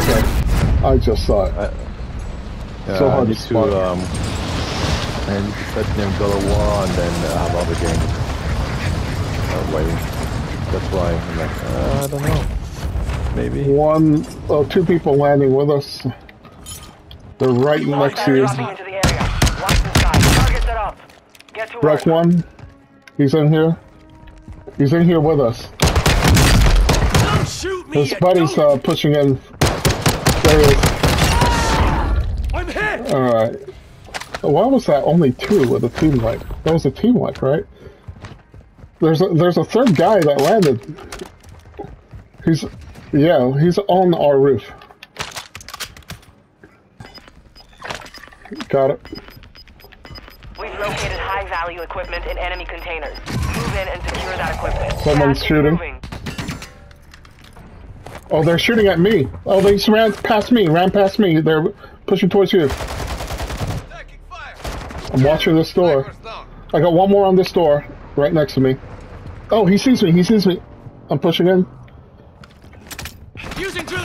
okay. I just saw it. Yeah, So I hard to need to, spot. um, I need to set them God of War and then uh, have other games. Uh, waiting. That's why I'm like, uh, I don't know. Maybe. One, oh, two people landing with us. They're right next to you. dropping into the area. Watch the sky. Targets it up. Get to Break work. one. He's in here. He's in here with us. Don't shoot me! His you buddy's dope. uh, pushing in. There. I'm hit! Alright. Why was that only two with a team wipe? That was a team wipe, right? There's a, there's a third guy that landed. He's, yeah, he's on our roof. Got it. We've located high value equipment in enemy containers. Move in and secure that equipment. Someone's shooting. moving. Oh, they're shooting at me. Oh, they just ran past me, ran past me. They're pushing towards you. I'm watching this door. I got one more on this door, right next to me. Oh, he sees me, he sees me. I'm pushing in. Using drill!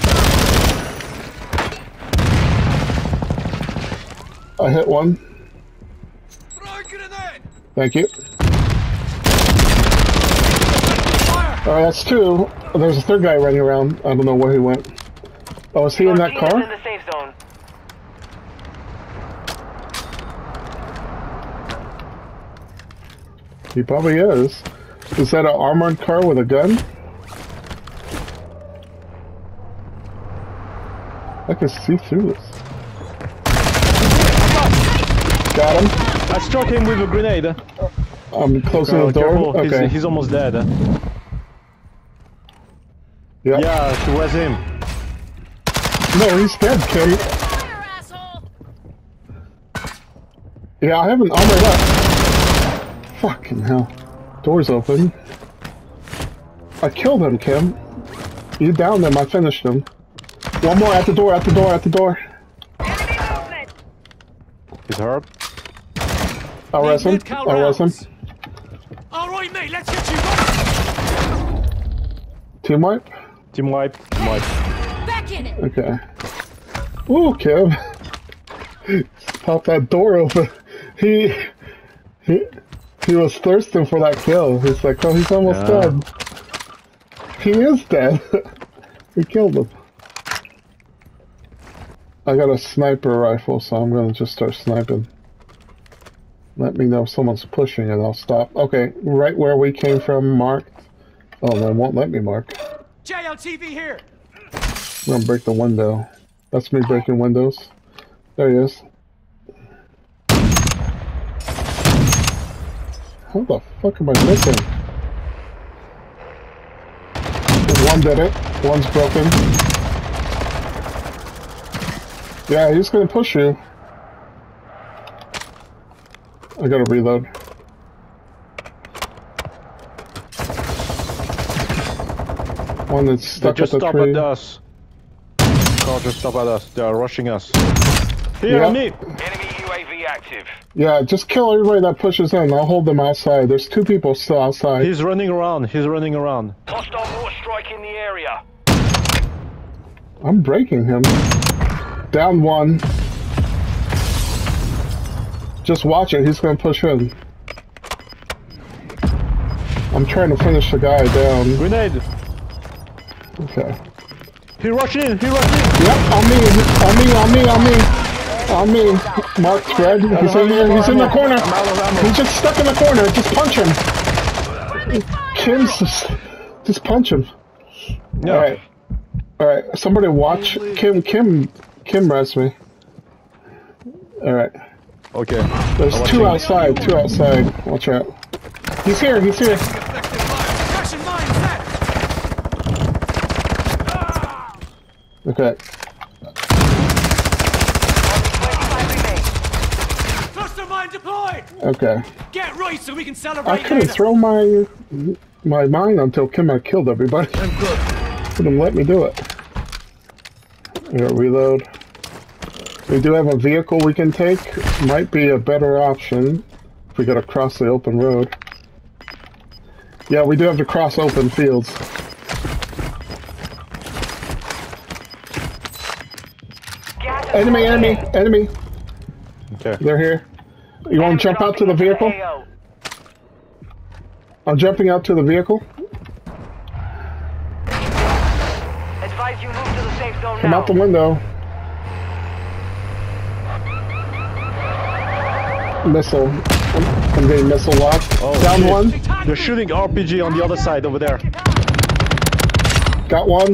I hit one. Thank you. Fire! Alright, that's two. There's a third guy running around. I don't know where he went. Oh, is he in that team is in car? the safe zone. He probably is. Is that an armored car with a gun? I can see through this. Got him. I struck him with a grenade. I'm closing Oh, the door. Okay. he's, he's almost dead. Yeah. Yeah, it was him. No, he's dead, Kim. Fire, asshole! Yeah, I haven't oh armored up. Fucking hell. Door's open. I killed him, Kim. You downed him, I finished him. One more at the door, at the door, at the door. Enemy movement! He's hurt. I'll res him. I'll res him. Alright, mate, let's get you back! Team wipe? Team wipe. Team wipe. Back in it! Okay. Ooh, Kim. Pop that door open. He, he, he was thirsting for that kill. He's like, oh, he's almost Yeah. dead. He is dead. we killed him. I got a sniper rifle, so I'm gonna just start sniping. Let me know if someone's pushing and I'll stop. Okay, right where we came from, marked. Oh, they won't let me mark. JLTV here! I'm gonna break the window. That's me breaking windows. There he is. How the fuck am I missing? One did it. One's broken. Yeah, he's gonna push you. I gotta reload. One that's They stuck just at the stop tree. at us. Car just stop at us. They are rushing us. Here, Yeah. on me! Enemy UAV active. Yeah, just kill everybody that pushes in. I'll hold them outside. There's two people still outside. He's running around. He's running around. Hostile mortar strike in the area. I'm breaking him. Down one. Just watch it. He's gonna push in. I'm trying to finish the guy down. Grenade! Okay. He rushed in! He rushed in! Yep, on me, on me, on me, on me, on me. Marked red. He's in there. He's in the corner. I'm out of ammo. He's just stuck in the corner. Just punch him. Kim's just, just punch him. Yeah. All right, all right. Somebody watch Kim. Kim. Kim res me. All right. Okay. There's two outside. Two outside. Watch out. He's here. He's here. Okay. Cluster mine deployed! Okay. Get right so we can celebrate I couldn't throw my my mine until Kim had killed everybody. I'm good. Couldn't let me do it. I gotta reload. We do have a vehicle we can take. Might be a better option if we gotta cross the open road. Yeah, we do have to cross open fields. Enemy, enemy, enemy. Okay. They're here. You want to jump out to the vehicle? I'm jumping out to the vehicle. Advise you move to the safe zone Come now. out the window. Missile. I'm getting missile locked. Oh, Down shit. one. They're shooting RPG on the other side over there. Got one.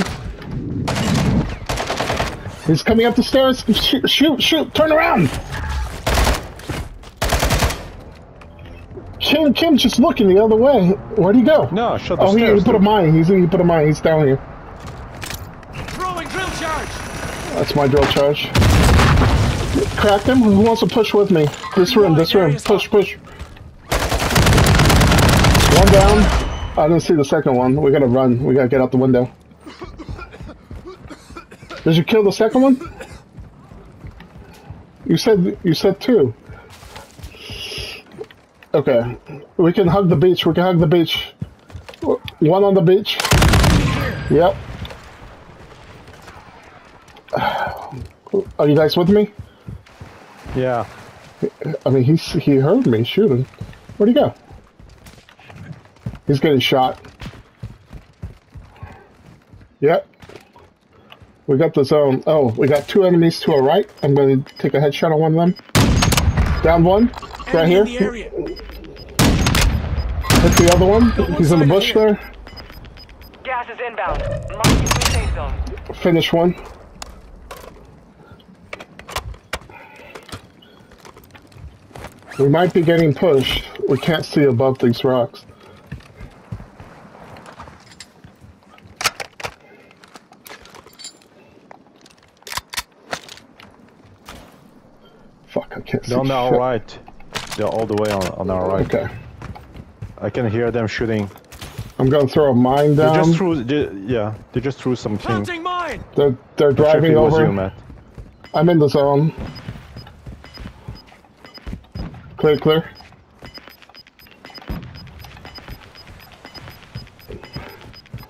He's coming up the stairs. Shoot, shoot, shoot. Turn around. Kim, Kim's just looking the other way. Where'd he go? No, shut the Oh, he, stairs. he put a dude. mine. He's he put a mine. He's down here. Throwing drill charge. That's my drill charge. Cracked him. Who wants to push with me? This room. This room. Push, push. One down. I didn't see the second one. We gotta run. We gotta get out the window. Did you kill the second one? You said you said two. Okay, we can hug the beach. We can hug the beach. One on the beach. Yep. Are you guys with me? Yeah. I mean, he's he heard me shooting. Where'd he go? He's getting shot. Yep. We got the zone. Oh, we got two enemies to our right. I'm going to take a headshot on one of them. Down one. Right here. in the. Hit the other one. He's in the bush there. Gas is inbound. Mark you to the safe zone. Finish one. We might be getting pushed. We can't see above these rocks. Fuck, I can't see They're on our shit. right. They're all the way on, on our right. Okay. I can hear them shooting. I'm gonna throw a mine down. They just threw, they, yeah, they just threw some king. Planting mine. They're, they're Not sure driving over. you, Matt. I'm in the zone. Clear, clear.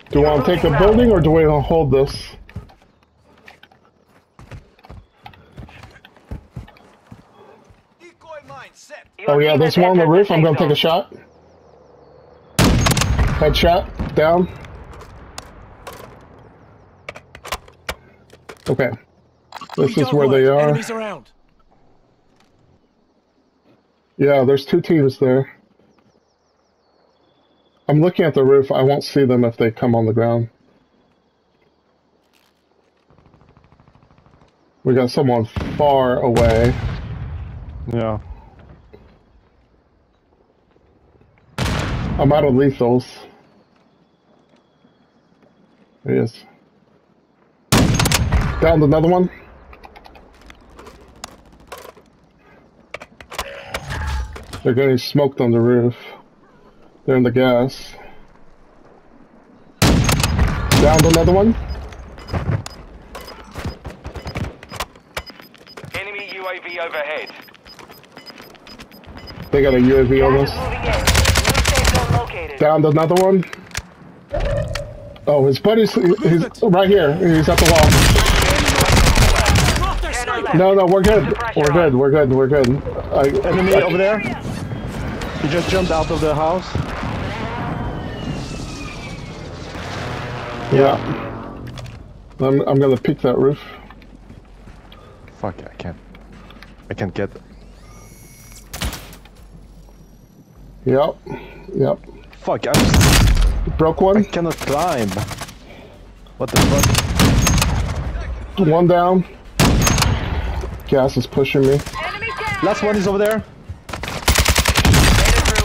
Do you want to take the building or do we wanna hold this? Oh yeah, there's one on the roof. I'm gonna take a shot. Headshot. Down. Okay. This is where they are. Enemies around. Yeah, there's two teams there. I'm looking at the roof. I won't see them if they come on the ground. We got someone far away. Yeah. I'm out of lethals. There he is. Downed another one. They're getting smoked on the roof. They're in the gas. Downed another one. Enemy UAV overhead. They got a UAV on us. moving in. New safe zone located. Downed another one. Oh, his buddy's he's right here. He's at the wall. Drop their Ten or sniper. less. No, no, we're good. Keep the pressure We're good. We're good. We're good. I, Enemy I- over there. He just jumped out of the house. Yeah. I'm I'm gonna pick that roof. Fuck, I can't. I can't get. Yep. Yep. Fuck, I Broke one. cannot climb. What the fuck? One down. Gas is pushing me. Last one is over there.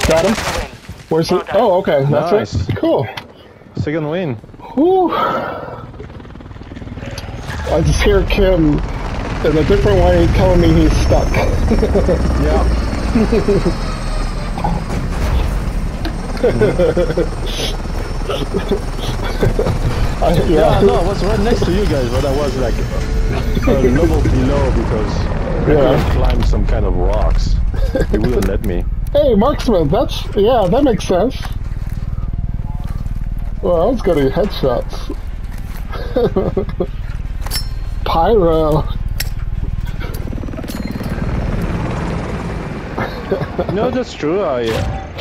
Got him. Where's it? Oh, okay. That's Nice. it. Cool. Second win. Whew. I just hear Kim in a different way telling me he's stuck. Yeah. I, Yeah, yeah. no, I was right next to you guys, but I was like uh, a level below because I Yeah. couldn't climb some kind of rocks. He wouldn't let me. Hey, marksman. That's yeah. That makes sense. Well, I was getting headshots. Pyro. No, that's true. I,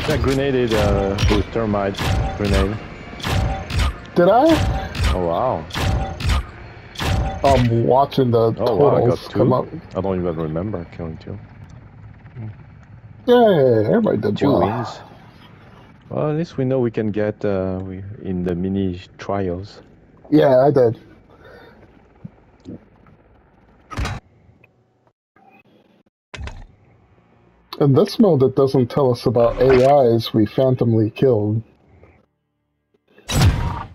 I grenaded uh, with thermite grenade. Did I? Oh wow. I'm watching the Oh wow, I got totals come two. up. I don't even remember killing two. Yeah, everybody did Two well. wins. Well, at least we know we can get uh, we, in the mini trials. Yeah, I did. In this mode, it doesn't tell us about AIs we phantomly killed. It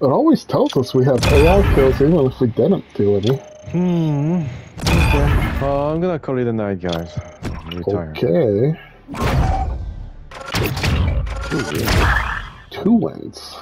always tells us we have AI kills even if we didn't do any. Hmm. Okay. Uh, I'm gonna call it a night, guys. Okay, Two wins. two wins.